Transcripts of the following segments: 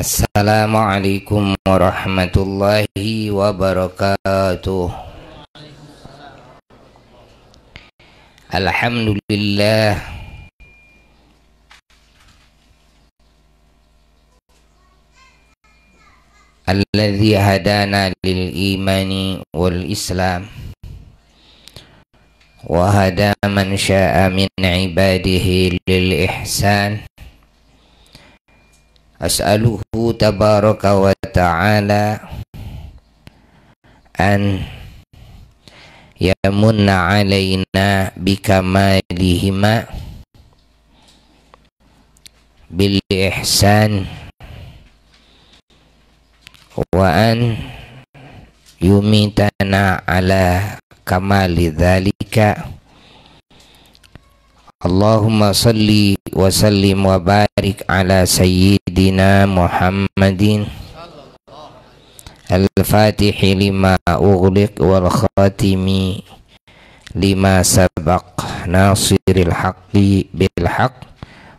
السلام عليكم ورحمة الله وبركاته. الحمد لله. الذي هدانا للإيمان والإسلام. وهدى من شاء من عباده للإحسان. as'aluhu tabaraka wa ta'ala an yamunna alaina bikamalihima bil ihsan wa an yumitana ala kamali dhalika Allahumma salli wa sallim wa barik ala sayyid سيدنا محمد. الفاتح لما أغلق والخاتم لما سبق. ناصر الحق بالحق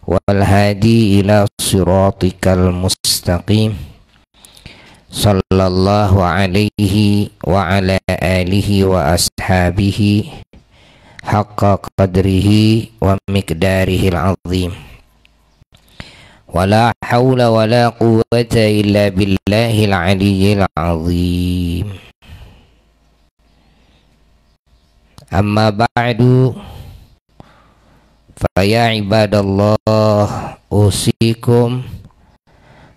والهادي إلى صراطك المستقيم. sallallahu alaihi wa ala alihi wa ashabihi haqqa qadrihi wa hawla wala quwwata illa billahi al-aliyyil azim amma ba'du fa ya ibadallah usikum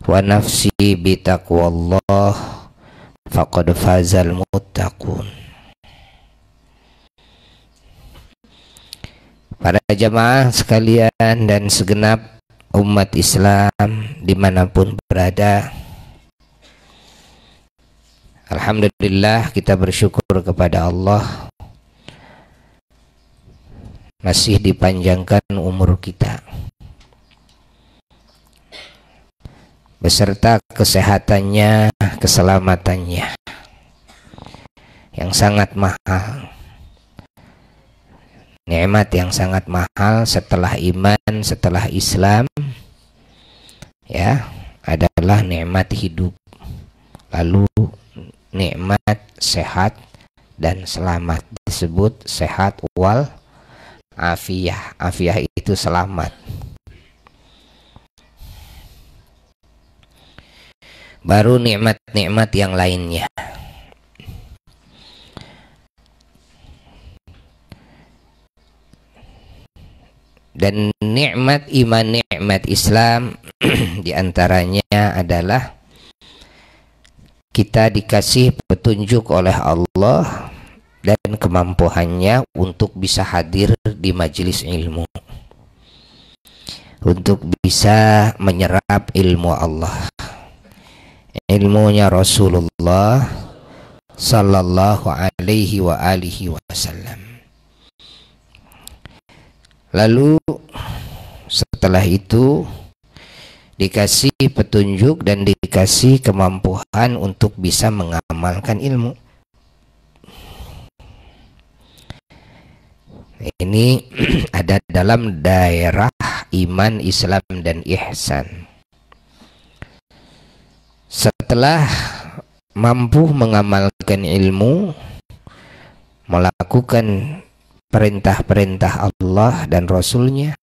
wa nafsi bi taqwallah faqad fazal muttaqun Para jamaah sekalian dan segenap umat Islam di mana pun berada. Alhamdulillah kita bersyukur kepada Allah. Masih dipanjangkan umur kita. Beserta kesehatannya, keselamatannya. Yang sangat mahal. Nikmat yang sangat mahal setelah iman, setelah Islam ya, adalah nikmat hidup. Lalu nikmat sehat dan selamat disebut sehat wal afiyah. Afiyah itu selamat. baru nikmat-nikmat yang lainnya. Dan nikmat iman, nikmat Islam di antaranya adalah kita dikasih petunjuk oleh Allah dan kemampuannya untuk bisa hadir di majelis ilmu untuk bisa menyerap ilmu Allah ilmunya Rasulullah sallallahu alaihi wa alihi wasallam. Lalu setelah itu dikasih petunjuk dan dikasih kemampuan untuk bisa mengamalkan ilmu. Ini ada dalam daerah iman, Islam dan ihsan. Setelah mampu mengamalkan ilmu, melakukan perintah-perintah Allah dan Rasulnya,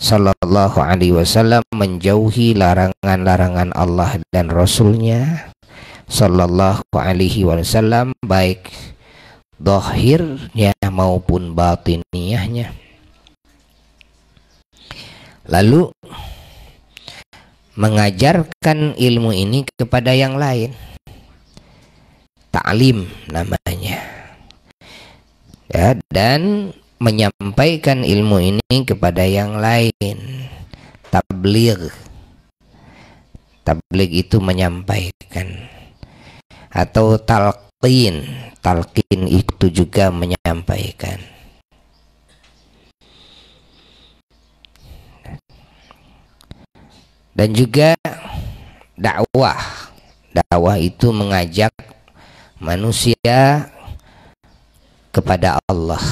Sallallahu Alaihi Wasallam menjauhi larangan-larangan Allah dan Rasulnya, Sallallahu Alaihi Wasallam baik dohirnya maupun batiniahnya. Lalu mengajarkan ilmu ini kepada yang lain. Ta'lim namanya. Ya, dan menyampaikan ilmu ini kepada yang lain. Tabligh. Tabligh itu menyampaikan atau talqin. Talqin itu juga menyampaikan. dan juga dakwah dakwah itu mengajak manusia kepada Allah.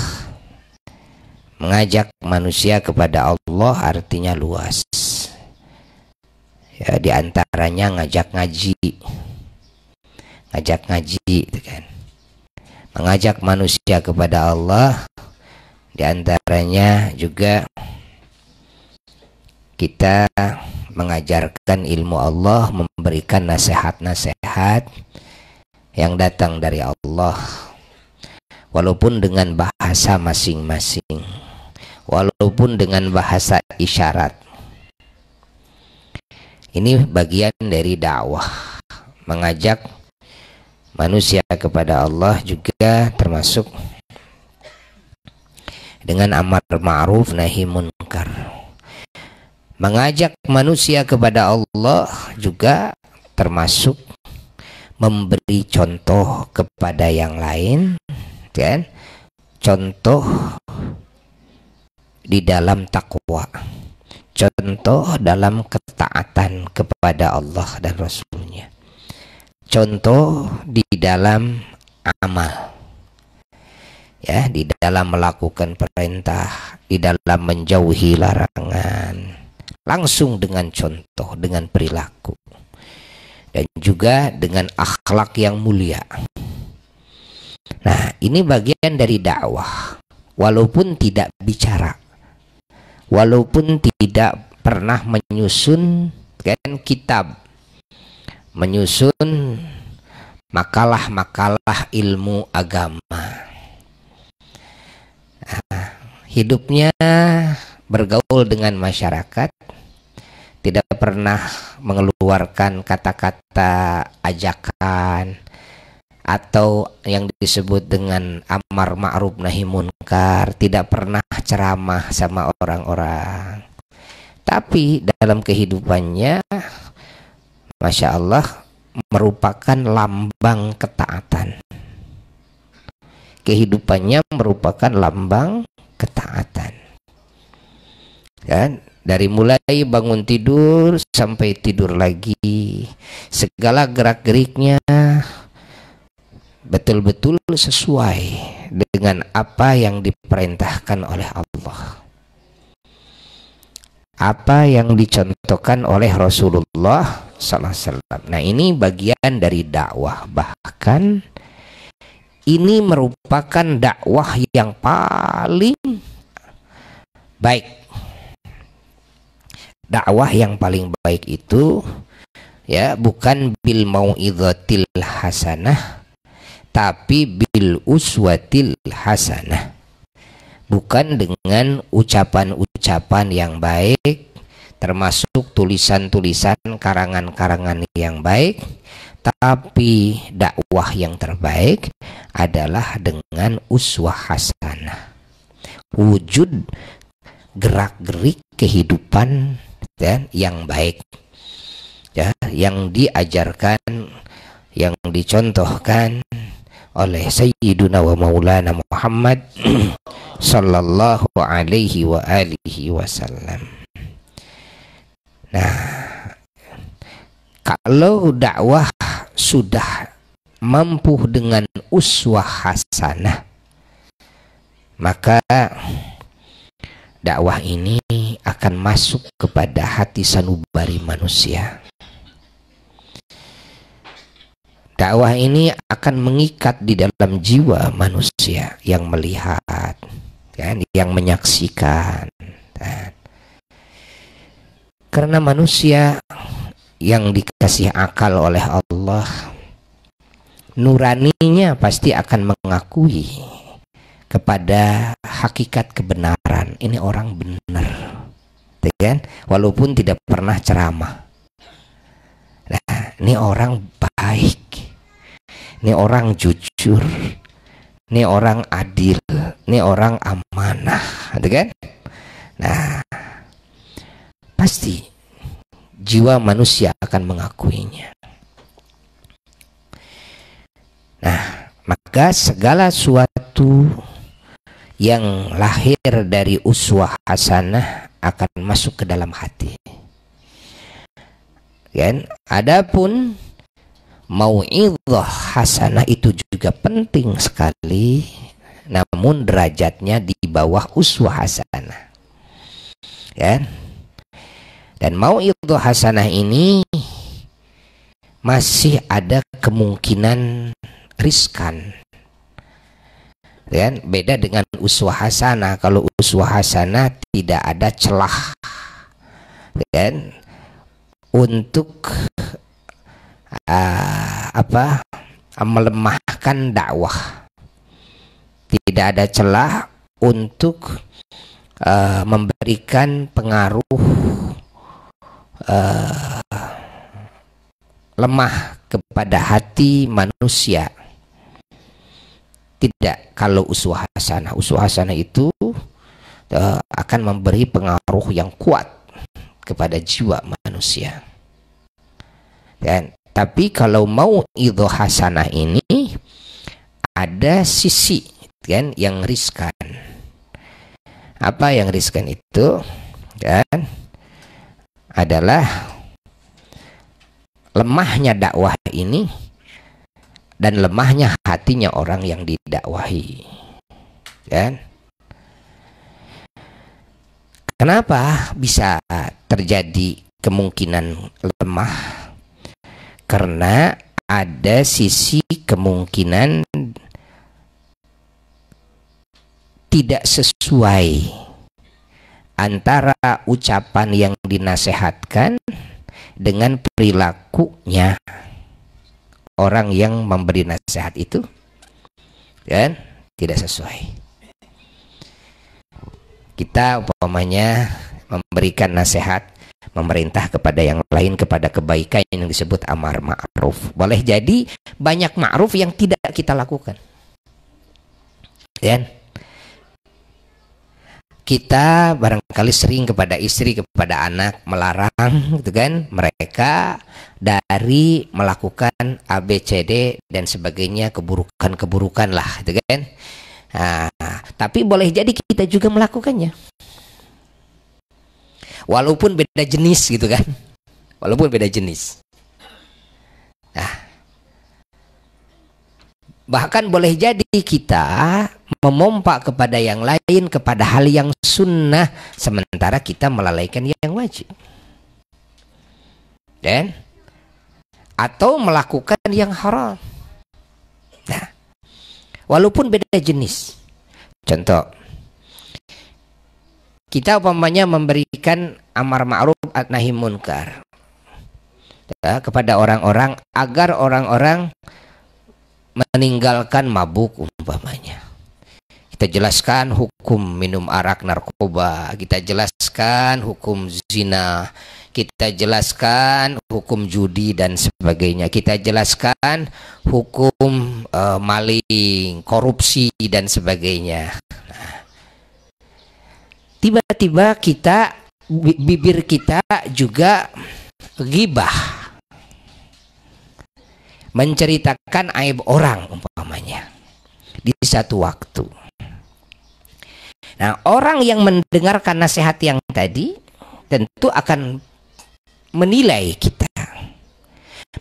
Mengajak manusia kepada Allah artinya luas. Ya di antaranya ngajak ngaji. Ngajak ngaji gitu kan. Mengajak manusia kepada Allah di antaranya juga kita mengajarkan ilmu Allah memberikan nasihat-nasihat yang datang dari Allah walaupun dengan bahasa masing-masing. Walaupun dengan bahasa isyarat. Ini bagian dari dakwah. Mengajak manusia kepada Allah juga termasuk dengan amar ma'ruf nahi munkar. Mengajak manusia kepada Allah juga termasuk memberi contoh kepada yang lain kan contoh di dalam takwa. Contoh dalam ketaatan kepada Allah dan Rasulnya. Contoh di dalam amal. Ya di dalam melakukan perintah di dalam menjauhi larangan. Langsung dengan contoh dengan perilaku. Dan juga dengan akhlak yang mulia nah ini bagian dari dakwah. Walaupun tidak bicara. Walaupun tidak pernah menyusun kan kitab. Menyusun makalah-makalah ilmu agama. Nah, hidupnya bergaul dengan masyarakat. Tidak pernah mengeluarkan kata-kata ajakan atau yang disebut dengan amar ma'ruf nahi munkar tidak pernah ceramah sama orang-orang. Tapi dalam kehidupannya Masya Allah merupakan lambang ketaatan. Kehidupannya merupakan lambang ketaatan. Kan? Dari mulai bangun tidur sampai tidur lagi segala gerak geriknya betul-betul sesuai dengan apa yang diperintahkan oleh Allah. Apa yang dicontohkan oleh Rasulullah sallallahu alaihi wasallam. Nah, ini bagian dari dakwah. Bahkan ini merupakan dakwah yang paling baik. Dakwah yang paling baik itu ya bukan bil mau'izatil hasanah tapi bil uswatil hasanah. Bukan dengan ucapan-ucapan yang baik termasuk tulisan-tulisan karangan-karangan yang baik tapi dakwah yang terbaik adalah dengan uswah hasanah. Wujud gerak-gerik kehidupan dan yang baik. Ya yang diajarkan yang dicontohkan oleh Sayyiduna wa Maulana Muhammad sallallahu alaihi wa alihi wasallam. Nah, kalau dakwah sudah mampu dengan uswah hasanah, maka dakwah ini akan masuk kepada hati sanubari manusia dakwah ini akan mengikat di dalam jiwa manusia yang melihat kan yang menyaksikan kan. karena manusia yang dikasih akal oleh Allah nuraninya pasti akan mengakui kepada hakikat kebenaran. Ini orang benar kan? Walaupun tidak pernah ceramah. Nah ini orang baik ini orang jujur. Ini orang adil. Ini orang amanah. Gitu kan? Nah pasti jiwa manusia akan mengakuinya. Nah maka segala suatu yang lahir dari uswah hasanah akan masuk ke dalam hati. Kan? Adapun mau'idhah hasanah itu juga penting sekali namun derajatnya di bawah uswah hasanah ya Dan mau itu hasanah ini masih ada kemungkinan riskan. Dan beda dengan uswah hasanah. Kalau uswah hasanah tidak ada celah. Dan untuk uh, apa? melemahkan dakwah. Tidak ada celah untuk uh, memberikan pengaruh uh, lemah kepada hati manusia. Tidak kalau uswah hasanah. Uswah hasanah itu uh, akan memberi pengaruh yang kuat kepada jiwa manusia. Dan tapi kalau mau itu hasanah ini ada sisi kan yang riskan. Apa yang riskan itu? Dan adalah lemahnya dakwah ini dan lemahnya hatinya orang yang didakwahi. Kan? Kenapa bisa terjadi kemungkinan lemah? Karena ada sisi kemungkinan tidak sesuai antara ucapan yang dinasehatkan dengan perilakunya orang yang memberi nasihat itu kan? Tidak sesuai. Kita umpamanya memberikan nasihat memerintah kepada yang lain kepada kebaikan yang disebut amar ma'ruf. Boleh jadi banyak ma'ruf yang tidak kita lakukan. Kan kita barangkali sering kepada istri kepada anak melarang gitu kan mereka dari melakukan ABCD dan sebagainya keburukan-keburukan lah gitu kan. Nah, tapi boleh jadi kita juga melakukannya walaupun beda jenis gitu kan walaupun beda jenis nah Bahkan boleh jadi kita memompa kepada yang lain kepada hal yang sunnah sementara kita melalaikan yang wajib. Dan atau melakukan yang haram. Nah, walaupun beda jenis. Contoh, kita umpamanya memberikan amar ma'ruf nahi munkar ya, kepada orang-orang agar orang-orang meninggalkan mabuk umpamanya. Kita jelaskan hukum minum arak narkoba, kita jelaskan hukum zina, kita jelaskan hukum judi dan sebagainya. Kita jelaskan hukum uh, maling, korupsi dan sebagainya. Tiba-tiba kita bibir kita juga gibah menceritakan aib orang umpamanya di satu waktu. Nah, orang yang mendengarkan nasihat yang tadi tentu akan menilai kita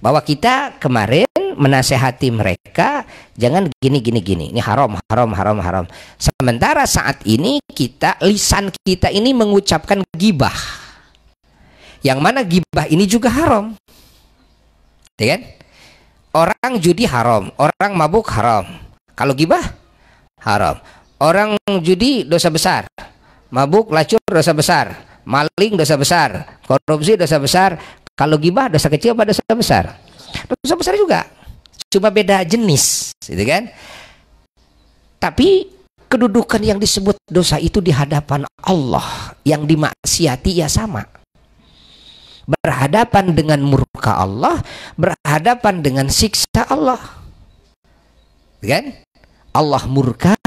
bahwa kita kemarin menasehati mereka jangan gini gini gini ini haram haram haram haram sementara saat ini kita lisan kita ini mengucapkan gibah yang mana gibah ini juga haram ya kan Orang judi haram, orang mabuk haram. Kalau gibah haram. Orang judi dosa besar. Mabuk, lacur dosa besar. Maling dosa besar. Korupsi dosa besar. Kalau gibah dosa kecil apa dosa besar? Dosa besar juga. Cuma beda jenis, gitu kan? Tapi kedudukan yang disebut dosa itu di hadapan Allah yang dimaksiati ya sama berhadapan dengan murka Allah, berhadapan dengan siksa Allah. Kan? Allah murka,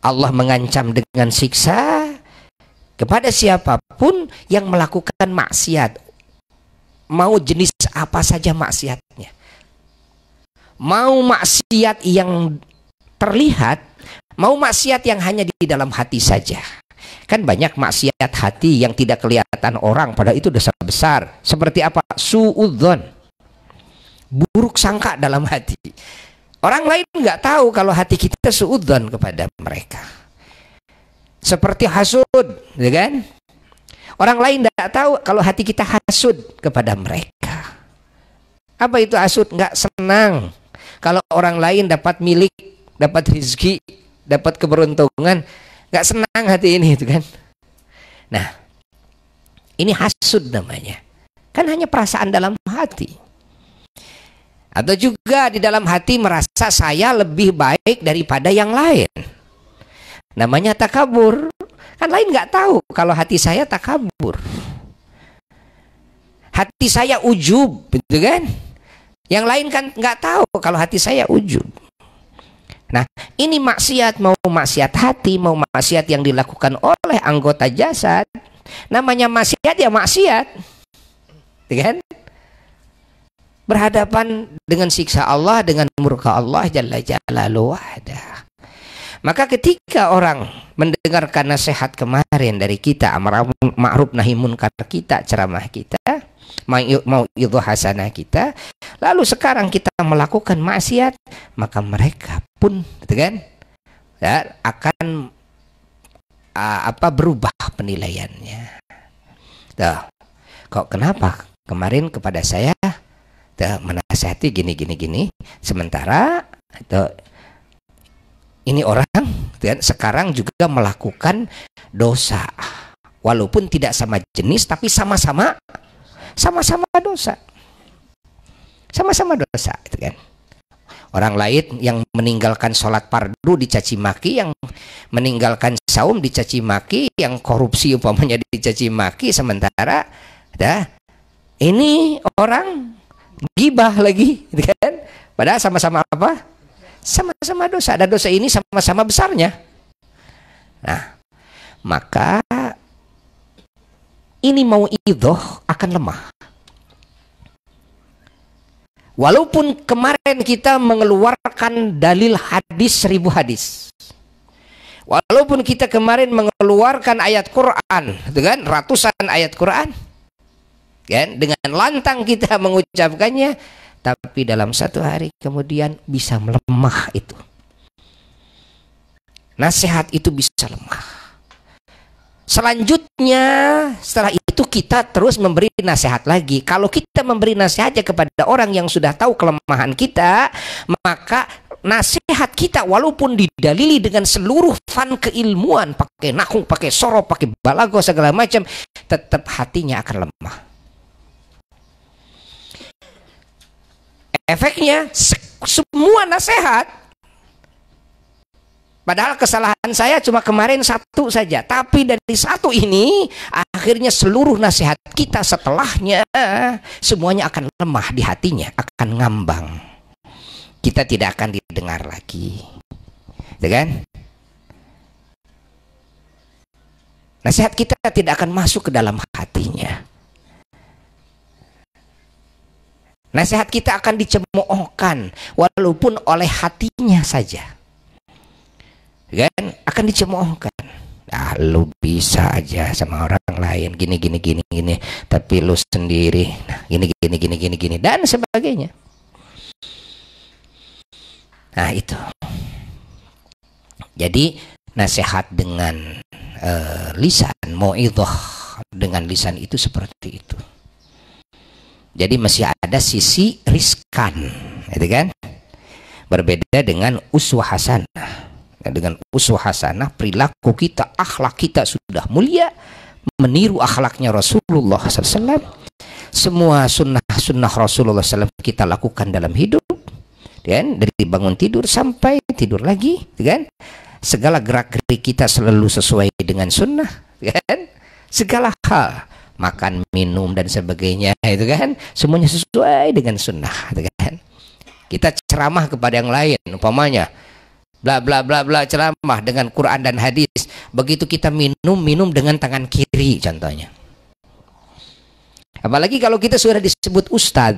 Allah mengancam dengan siksa kepada siapa pun yang melakukan maksiat. Mau jenis apa saja maksiatnya. Mau maksiat yang terlihat, mau maksiat yang hanya di dalam hati saja. Kan banyak maksiat hati yang tidak kelihatan orang pada itu dosa besar. Seperti apa? Suudzon. Buruk sangka dalam hati. Orang lain nggak tahu kalau hati kita suudzon kepada mereka. Seperti hasud, ya kan? Orang lain tidak tahu kalau hati kita hasud kepada mereka. Apa itu hasud? Nggak senang. Kalau orang lain dapat milik, dapat rezeki, dapat keberuntungan, nggak senang hati ini itu kan. Nah, ini hasud namanya. Kan hanya perasaan dalam hati. Atau juga di dalam hati merasa saya lebih baik daripada yang lain. Namanya takabur. Kan lain nggak tahu kalau hati saya takabur. Hati saya ujub, gitu kan? Yang lain kan nggak tahu kalau hati saya ujub. Nah, ini maksiat mau maksiat hati, mau maksiat yang dilakukan oleh anggota jasad. Namanya maksiat ya maksiat. Ya kan? Berhadapan dengan siksa Allah, dengan murka Allah Jalla Jalaluhu ada. Maka ketika orang mendengarkan nasihat kemarin dari kita, ma'ruf nahi munkar kita, ceramah kita, mau itu hasanah kita, lalu sekarang kita melakukan maksiat, maka mereka pun, gitu kan, ya, akan uh, apa berubah penilaiannya. Tuh. Kok kenapa kemarin kepada saya tuh, menasihati gini gini gini, sementara itu ini orang dan sekarang juga melakukan dosa. Walaupun tidak sama jenis tapi sama-sama sama-sama dosa. Sama-sama dosa itu kan. Orang lain yang meninggalkan sholat pardu dicaci maki yang meninggalkan saum dicaci maki yang korupsi umpamanya dicaci maki sementara dah ini orang gibah lagi gitu kan. Padahal sama-sama apa sama-sama dosa. Dan dosa ini sama-sama besarnya. Nah maka ini mau idoh akan lemah. Walaupun kemarin kita mengeluarkan dalil hadis seribu hadis. Walaupun kita kemarin mengeluarkan ayat Quran dengan ratusan ayat Quran. Kan? Dengan lantang kita mengucapkannya tapi dalam satu hari kemudian bisa melemah itu. Nasihat itu bisa lemah. Selanjutnya setelah itu kita terus memberi nasihat lagi. Kalau kita memberi nasihatnya kepada orang yang sudah tahu kelemahan kita, maka nasihat kita walaupun didalili dengan seluruh fan keilmuan, pakai nakung, pakai soro, pakai balago segala macam, tetap hatinya akan lemah. Efeknya semua nasihat. Padahal kesalahan saya cuma kemarin satu saja. Tapi dari satu ini akhirnya seluruh nasihat kita setelahnya semuanya akan lemah di hatinya, akan ngambang. Kita tidak akan didengar lagi. Ya kan? Nasihat kita tidak akan masuk ke dalam hatinya. Nasihat kita akan dicemoohkan walaupun oleh hatinya saja. Kan akan dicemoohkan. Nah, lu bisa aja sama orang lain gini gini gini gini, tapi lu sendiri nah, gini gini gini gini gini dan sebagainya. Nah, itu. Jadi nasihat dengan uh, lisan, itu dengan lisan itu seperti itu. Jadi masih ada sisi riskan, gitu kan? Berbeda dengan uswah hasanah. Dengan uswah hasanah perilaku kita, akhlak kita sudah mulia, meniru akhlaknya Rasulullah SAW. Semua sunnah-sunnah Rasulullah SAW kita lakukan dalam hidup, kan? Dari bangun tidur sampai tidur lagi, kan? Segala gerak gerik kita selalu sesuai dengan sunnah, kan? Segala hal makan minum dan sebagainya itu kan? Semuanya sesuai dengan sunnah itu kan? Kita ceramah kepada yang lain umpamanya bla bla bla bla ceramah dengan Quran dan hadis. Begitu kita minum minum dengan tangan kiri contohnya. Apalagi kalau kita sudah disebut ustad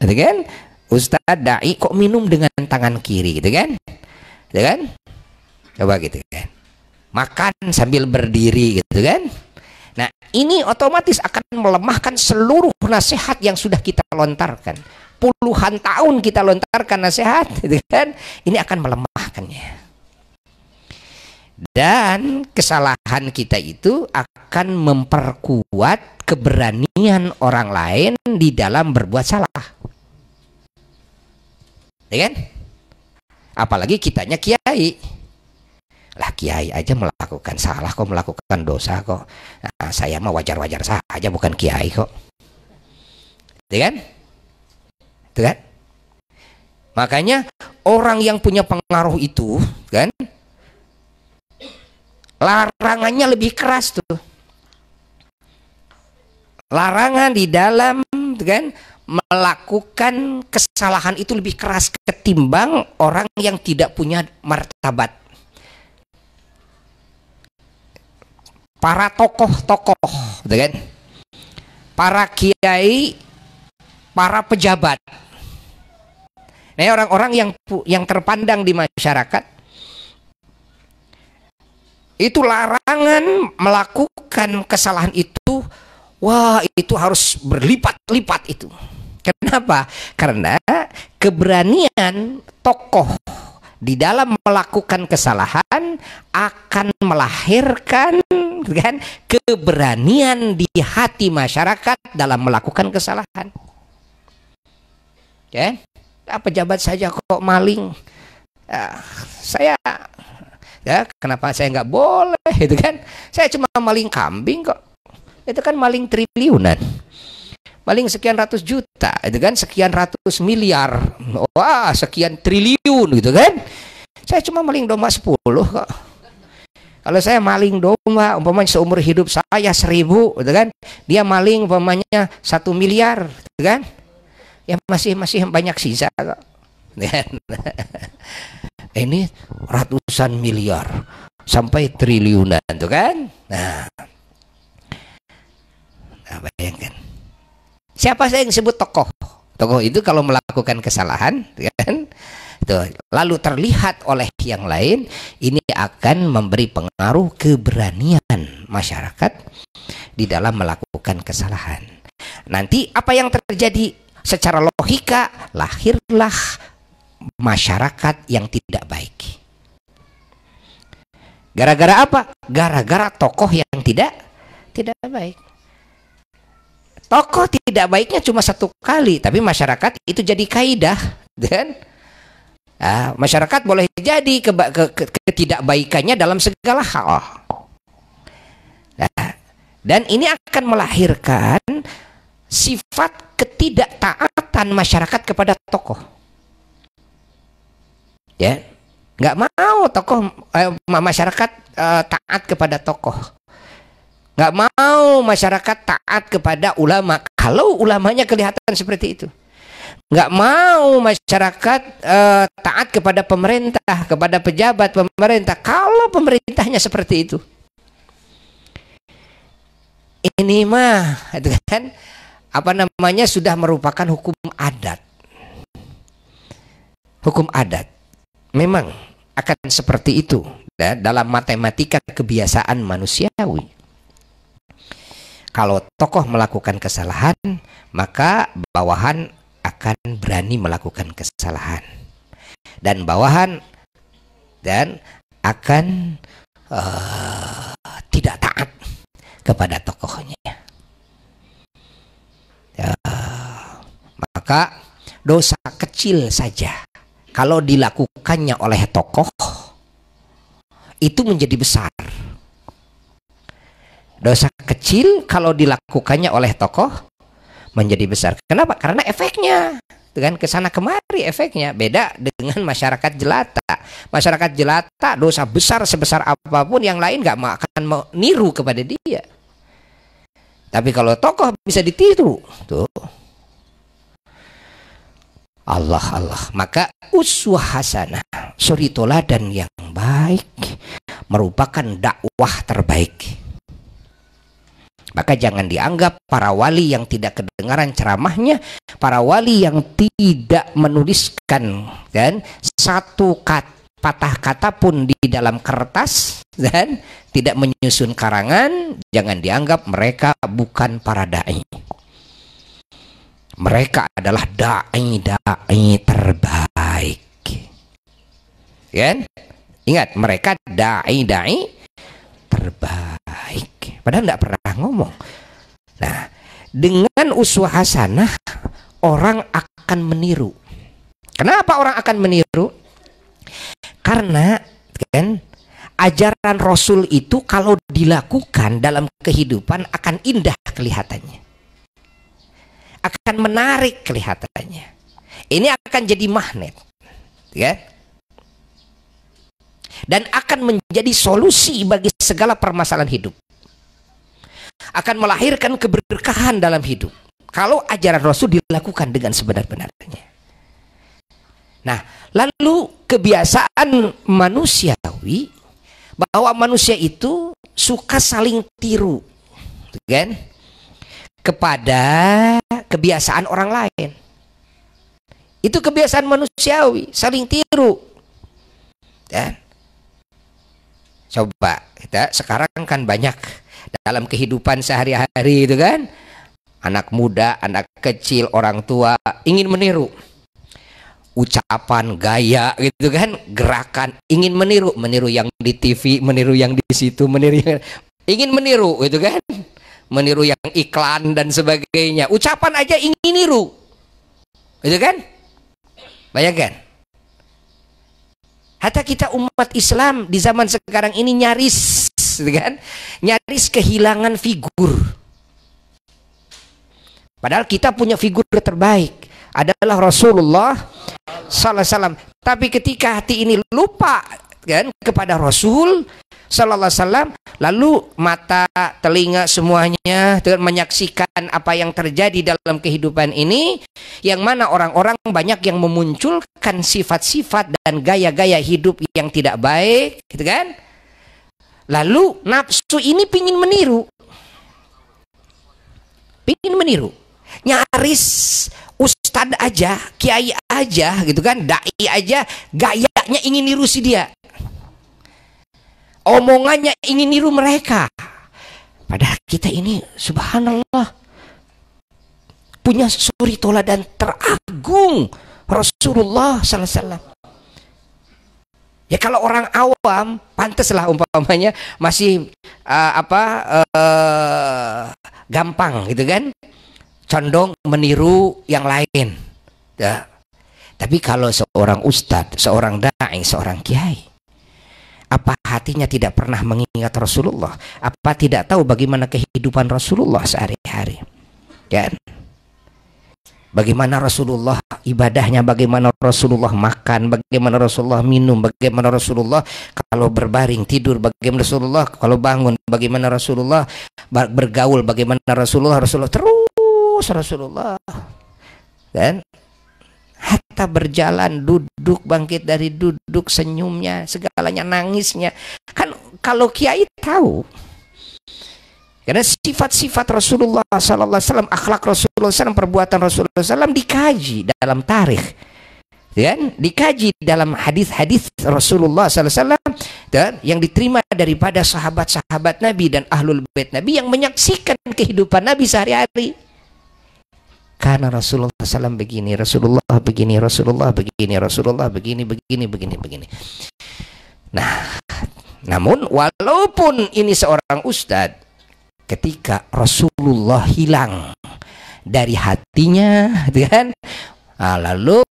gitu kan? Ustad dai kok minum dengan tangan kiri gitu kan? Gitu kan? Coba gitu kan? Makan sambil berdiri gitu kan Nah, ini otomatis akan melemahkan seluruh nasihat yang sudah kita lontarkan. Puluhan tahun kita lontarkan nasihat, gitu kan? Ini akan melemahkannya. dan kesalahan kita itu akan memperkuat keberanian orang lain di dalam berbuat salah. Ya kan? Apalagi kitanya kiai. Lah kiai aja melakukan salah kok melakukan dosa kok. Nah, saya mah wajar-wajar saja bukan kiai kok. Ya kan? Itu kan? Makanya orang yang punya pengaruh itu kan larangannya lebih keras tuh. Larangan di dalam kan melakukan kesalahan itu lebih keras ketimbang orang yang tidak punya martabat. Para tokoh-tokoh, gitu kan? Para kiai, para pejabat. Nah, orang-orang yang yang terpandang di masyarakat itu larangan melakukan kesalahan itu wah itu harus berlipat-lipat itu Kenapa? Karena keberanian tokoh di dalam melakukan kesalahan akan melahirkan kan keberanian di hati masyarakat dalam melakukan kesalahan. Ya, pejabat saja kok maling. Ya, saya ya kenapa saya nggak boleh itu kan? Saya cuma maling kambing kok. Itu kan maling triliunan paling sekian ratus juta itu kan? Sekian ratus miliar. Wah sekian triliun gitu kan? Saya cuma maling domba sepuluh kok. Kalau saya maling domba umpamanya seumur hidup saya seribu gitu kan? Dia maling umpamanya satu miliar gitu kan? Ya masih masih banyak sisa kok. Ini ratusan miliar sampai triliunan tuh kan? Nah, nah bayangkan Siapa saya yang disebut tokoh? Tokoh itu kalau melakukan kesalahan, kan? Tuh, lalu terlihat oleh yang lain, ini akan memberi pengaruh keberanian masyarakat di dalam melakukan kesalahan. Nanti apa yang terjadi secara logika lahirlah masyarakat yang tidak baik. Gara-gara apa? Gara-gara tokoh yang tidak tidak baik. Tokoh tidak baiknya cuma satu kali, tapi masyarakat itu jadi kaidah, dan nah, masyarakat boleh jadi ke, ke, ke, ketidakbaikannya dalam segala hal. Nah, dan ini akan melahirkan sifat ketidaktaatan masyarakat kepada tokoh. Ya, nggak mau tokoh eh, masyarakat eh, taat kepada tokoh nggak mau masyarakat taat kepada ulama. Kalau ulamanya kelihatan seperti itu. Nggak mau masyarakat uh, taat kepada pemerintah kepada pejabat pemerintah. Kalau pemerintahnya seperti itu. Ini mah itu kan? Apa namanya? Sudah merupakan hukum adat. Hukum adat. Memang akan seperti itu ya, dalam matematika kebiasaan manusiawi kalau tokoh melakukan kesalahan, maka bawahan akan berani melakukan kesalahan. Dan bawahan dan akan uh, tidak taat kepada tokohnya. Ya, maka dosa kecil saja kalau dilakukannya oleh tokoh itu menjadi besar Dosa kecil kalau dilakukannya oleh tokoh menjadi besar. Kenapa? Karena efeknya dengan ke sana kemari efeknya beda dengan masyarakat jelata. Masyarakat jelata dosa besar sebesar apa pun yang lain nggak akan meniru kepada dia. Tapi kalau tokoh bisa ditiru, tuh Allah Allah maka uswah hasanah suri toladan yang baik merupakan dakwah terbaik maka jangan dianggap para wali yang tidak kedengaran ceramahnya, para wali yang tidak menuliskan dan satu kata patah kata pun di dalam kertas dan tidak menyusun karangan, jangan dianggap mereka bukan para dai. Mereka adalah dai-dai terbaik. Kan? Ingat, mereka dai-dai terbaik. Padahal tidak pernah ngomong. Nah, dengan uswah hasanah orang akan meniru. Kenapa orang akan meniru? Karena kan ajaran Rasul itu kalau dilakukan dalam kehidupan akan indah kelihatannya. Akan menarik kelihatannya. Ini akan jadi magnet. Ya dan akan menjadi solusi bagi segala permasalahan hidup. Akan melahirkan keberkahan dalam hidup. Kalau ajaran Rasul dilakukan dengan sebenar-benarnya. Nah, lalu kebiasaan manusiawi bahwa manusia itu suka saling tiru, kan? Kepada kebiasaan orang lain. Itu kebiasaan manusiawi, saling tiru. Dan Coba kita sekarang kan banyak dalam kehidupan sehari-hari itu kan anak muda, anak kecil, orang tua ingin meniru ucapan, gaya gitu kan, gerakan ingin meniru, meniru yang di TV, meniru yang di situ, meniru yang ingin meniru gitu kan. Meniru yang iklan dan sebagainya. Ucapan aja ingin niru. Gitu kan? Bayangkan Hatta kita umat Islam di zaman sekarang ini nyaris gitu kan? Nyaris kehilangan figur. Padahal kita punya figur terbaik adalah Rasulullah sallallahu alaihi wasallam. Tapi ketika hati ini lupa kan kepada Rasul sallallahu alaihi wasallam lalu mata telinga semuanya dengan menyaksikan apa yang terjadi dalam kehidupan ini yang mana orang-orang banyak yang memunculkan sifat-sifat dan gaya-gaya hidup yang tidak baik gitu kan? Lalu nafsu ini pingin meniru. Pingin meniru. Nyaris ustad aja kiai aja gitu kan? Dai aja gayanya ingin niru si dia omongannya ingin niru mereka padahal kita ini subhanallah punya suri dan teragung Rasulullah sallallahu alaihi Ya kalau orang awam pantaslah umpamanya masih uh, apa uh, gampang gitu kan condong meniru yang lain. Ya. Tapi kalau seorang ustadz, seorang dai, seorang kiai apa hatinya tidak pernah mengingat Rasulullah? Apa tidak tahu bagaimana kehidupan Rasulullah sehari-hari? Kan? Bagaimana Rasulullah ibadahnya, bagaimana Rasulullah makan, bagaimana Rasulullah minum, bagaimana Rasulullah kalau berbaring tidur, bagaimana Rasulullah kalau bangun, bagaimana Rasulullah bergaul, bagaimana Rasulullah Rasulullah terus Rasulullah. Dan berjalan duduk bangkit dari duduk senyumnya segalanya nangisnya. Kan kalau kiai tahu karena sifat-sifat Rasulullah Wasallam akhlak Rasulullah SAW perbuatan Rasulullah SAW dikaji dalam tarikh. Dan dikaji dalam hadis-hadis Rasulullah SAW dan yang diterima daripada sahabat-sahabat Nabi dan ahlul bait Nabi yang menyaksikan kehidupan Nabi sehari-hari karena Rasulullah SAW begini, Rasulullah begini, Rasulullah begini, Rasulullah begini, begini, begini, begini. Nah, namun walaupun ini seorang ustadz, ketika Rasulullah hilang dari hatinya, gitu kan? Nah, lalu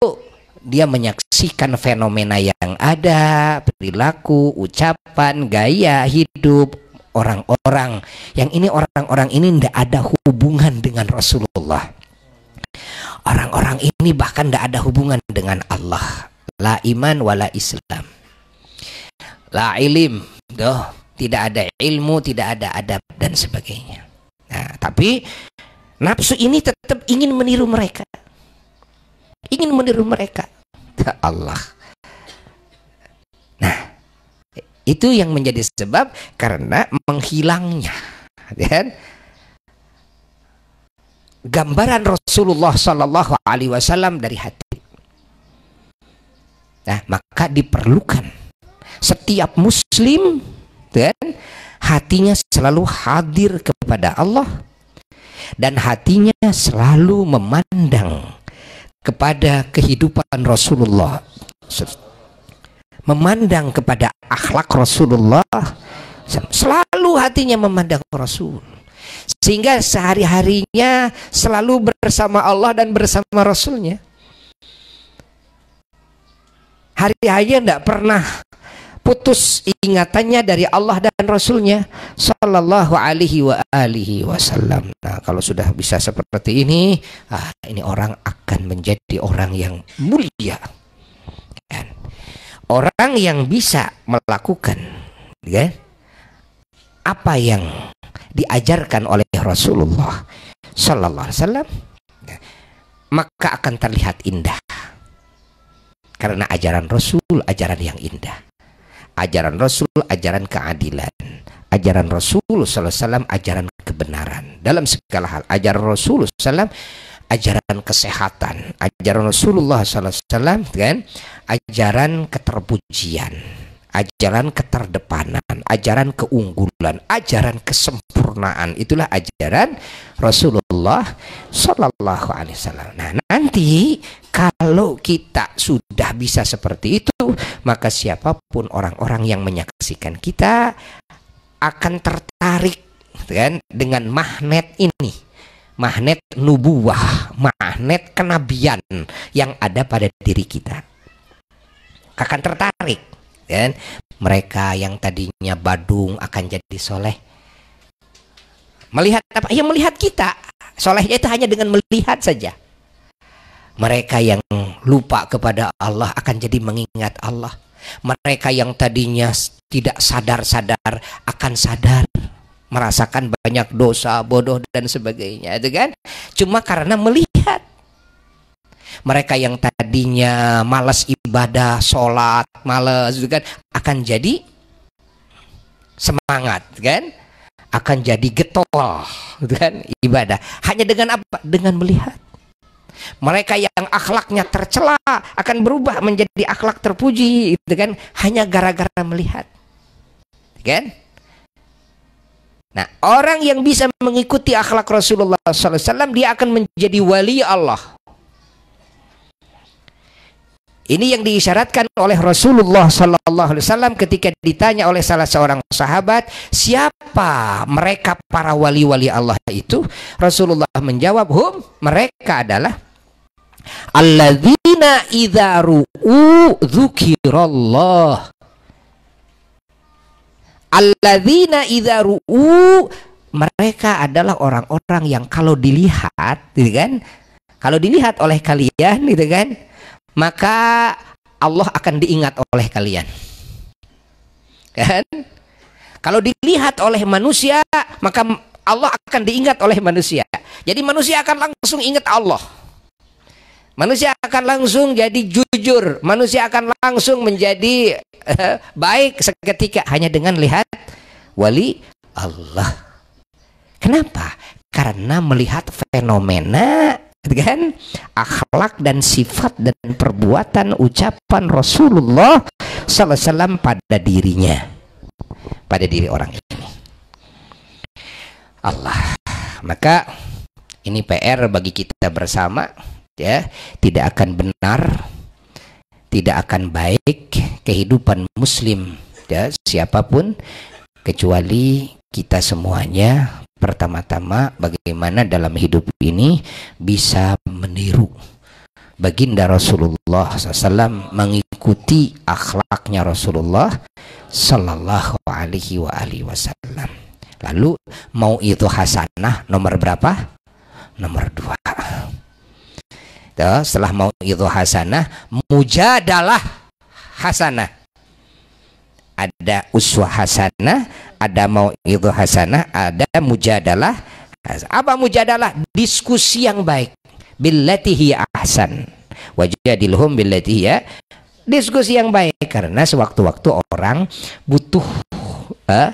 dia menyaksikan fenomena yang ada, perilaku, ucapan, gaya hidup orang-orang yang ini orang-orang ini tidak ada hubungan dengan Rasulullah Orang-orang ini bahkan tidak ada hubungan dengan Allah. La iman wala Islam. La ilim, doh, tidak ada ilmu, tidak ada adab dan sebagainya. Nah, tapi nafsu ini tetap ingin meniru mereka. Ingin meniru mereka. Ya Allah. Nah, itu yang menjadi sebab karena menghilangnya, kan? Gambaran Rasulullah Sallallahu Alaihi Wasallam dari hati. Nah, maka diperlukan setiap Muslim dan hatinya selalu hadir kepada Allah dan hatinya selalu memandang kepada kehidupan Rasulullah. memandang kepada akhlak Rasulullah selalu hatinya memandang Rasul sehingga sehari-harinya selalu bersama Allah dan bersama Rasulnya hari-harinya tidak pernah putus ingatannya dari Allah dan Rasulnya Sallallahu alaihi wa alihi wasallam Nah kalau sudah bisa seperti ini ah, Ini orang akan menjadi orang yang mulia kan? Orang yang bisa melakukan kan? Apa yang diajarkan oleh Rasulullah Sallallahu alaihi wasallam Maka akan terlihat indah. Karena ajaran Rasul ajaran yang indah. Ajaran Rasul ajaran keadilan. Ajaran Rasul SAW ajaran kebenaran. Dalam segala hal ajaran Rasul SAW ajaran kesehatan. Ajaran Rasulullah SAW kan? Ajaran keterpujian ajaran keterdepanan ajaran keunggulan ajaran kesempurnaan itulah ajaran Rasulullah Sallallahu Alaihi Wasallam nah nanti kalau kita sudah bisa seperti itu, maka siapa pun orang-orang yang menyaksikan kita akan tertarik kan dengan magnet ini. Magnet nubuah, magnet kenabian yang ada pada diri kita. Akan tertarik kan? Mereka yang tadinya badung akan jadi soleh. Melihat apa? Ya melihat kita. Solehnya itu hanya dengan melihat saja mereka yang lupa kepada Allah akan jadi mengingat Allah. Mereka yang tadinya tidak sadar-sadar akan sadar merasakan banyak dosa, bodoh dan sebagainya, itu kan? Cuma karena melihat mereka yang tadinya malas ibadah, sholat, malas, itu kan? Akan jadi semangat, kan? Akan jadi getol, itu kan? Ibadah hanya dengan apa? Dengan melihat. Mereka yang akhlaknya tercela akan berubah menjadi akhlak terpuji, gitu kan? Hanya gara-gara melihat. Kan? Nah, orang yang bisa mengikuti akhlak Rasulullah SAW, dia akan menjadi wali Allah. Ini yang diisyaratkan oleh Rasulullah Sallallahu Alaihi Wasallam ketika ditanya oleh salah seorang sahabat, siapa mereka para wali-wali Allah itu? Rasulullah menjawab, hum mereka adalah alladzina idza ru'u dzukirallah. Alladzina idza ru'u mereka adalah orang-orang yang kalau dilihat gitu kan? Kalau dilihat oleh kalian gitu kan maka Allah akan diingat oleh kalian. Kan? Kalau dilihat oleh manusia maka Allah akan diingat oleh manusia. Jadi manusia akan langsung ingat Allah. Manusia akan langsung jadi jujur, manusia akan langsung menjadi uh, baik seketika hanya dengan lihat wali Allah. Kenapa? Karena melihat fenomena kan? Akhlak dan sifat dan perbuatan ucapan Rasulullah SAW pada dirinya. Pada diri orang ini. Allah. Maka ini PR bagi kita bersama ya. Tidak akan benar tidak akan baik kehidupan muslim ya siapa pun. Kecuali kita semuanya pertama-tama bagaimana dalam hidup ini bisa meniru baginda Rasulullah SAW mengikuti akhlaknya Rasulullah Sallallahu Alaihi wa alihi Wasallam. Lalu mau itu hasanah nomor berapa? Nomor dua ya, setelah mau itu hasanah mujadalah hasanah ada uswah hasanah ada mau itu hasanah ada mujadalah. Apa mujadalah? Diskusi yang baik. Billati ahsan. Wajadilhum billati ya diskusi yang baik karena sewaktu-waktu orang butuh uh,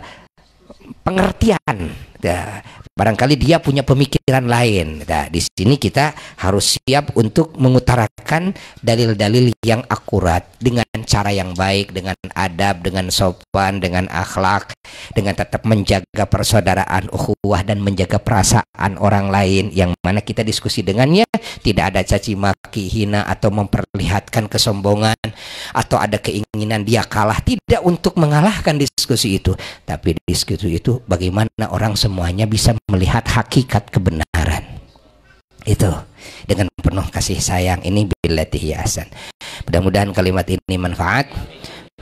pengertian. Ya, barangkali dia punya pemikiran lain. Nah, di sini kita harus siap untuk mengutarakan dalil-dalil yang akurat dengan cara yang baik, dengan adab, dengan sopan, dengan akhlak. Dengan tetap menjaga persaudaraan ukhuwah dan menjaga perasaan orang lain. Yang mana kita diskusi dengannya tidak ada caci maki hina atau memperlihatkan kesombongan atau ada keinginan dia kalah. Tidak untuk mengalahkan diskusi itu. Tapi diskusi itu bagaimana orang semuanya bisa melihat hakikat kebenaran. Itu. Dengan penuh kasih sayang ini bila hiasan. Mudah-mudahan kalimat ini manfaat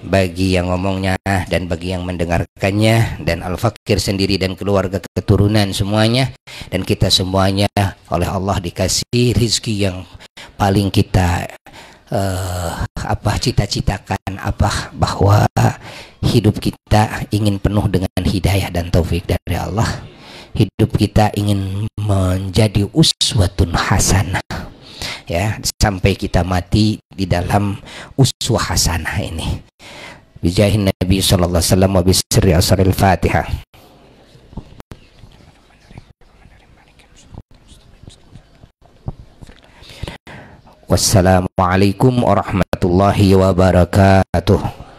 bagi yang ngomongnya dan bagi yang mendengarkannya dan Al-Fakir sendiri dan keluarga keturunan semuanya dan kita semuanya oleh Allah dikasih rizki yang paling kita uh, apa cita-citakan apa bahwa hidup kita ingin penuh dengan hidayah dan taufik dari Allah. Hidup kita ingin menjadi uswatun hasanah ya sampai kita mati di dalam uswah hasanah ini. Bijahin Nabi sallallahu alaihi wasallam wa bisri asril Fatihah. Wassalamualaikum warahmatullahi wabarakatuh